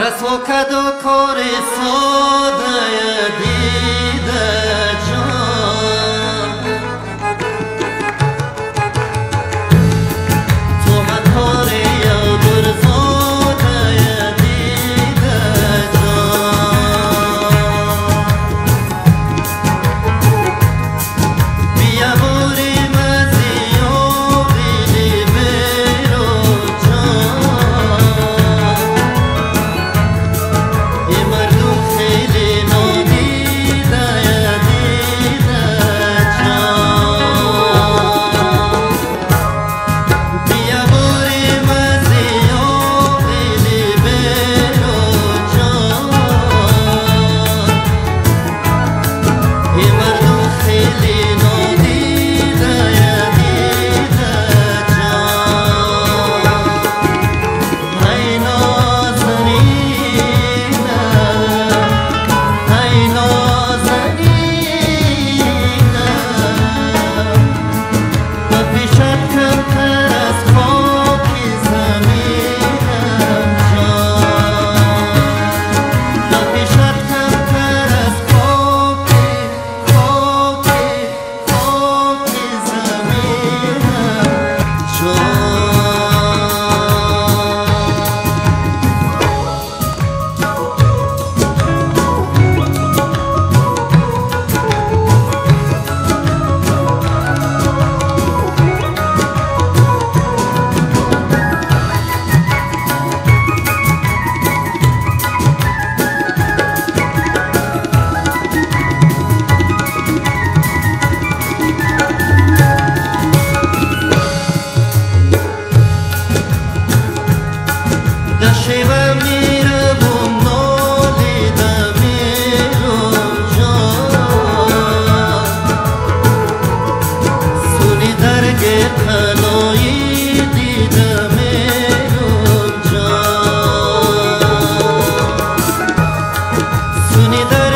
расво каду кори содаядӣ Sunida